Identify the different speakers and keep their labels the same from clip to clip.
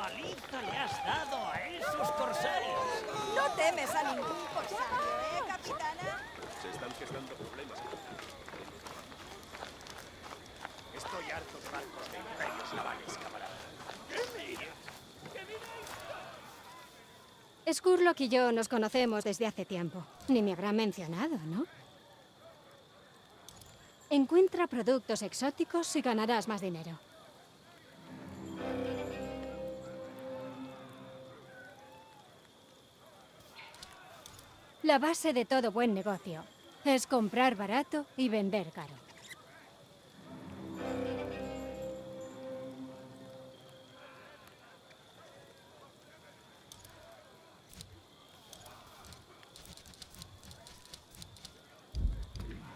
Speaker 1: paliza le has dado a esos corsarios?
Speaker 2: No temes a ningún corsario, ¿eh, capitana?
Speaker 1: Se están gestando problemas, capitana. Estoy harto de barcos de imperios navales, camarada. ¿Qué miras? ¿Qué miras?
Speaker 2: Skurlock y yo nos conocemos desde hace tiempo. Ni me habrá mencionado, ¿no? Encuentra productos exóticos y ganarás más dinero. La base de todo buen negocio es comprar barato y vender caro.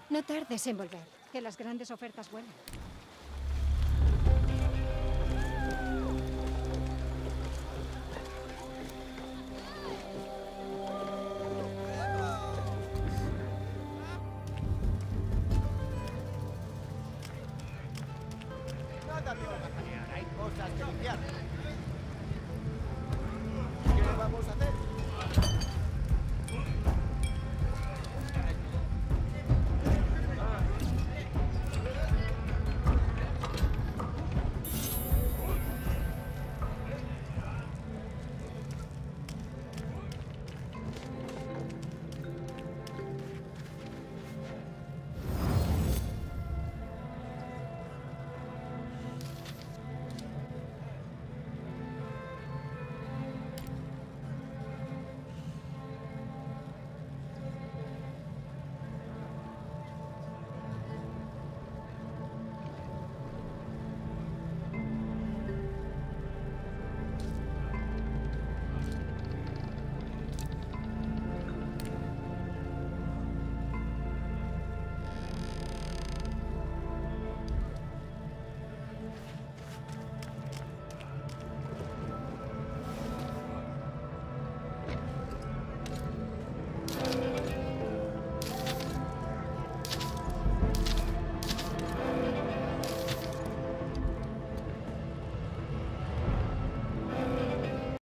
Speaker 2: No tardes en volver, que las grandes ofertas vuelan. Yeah.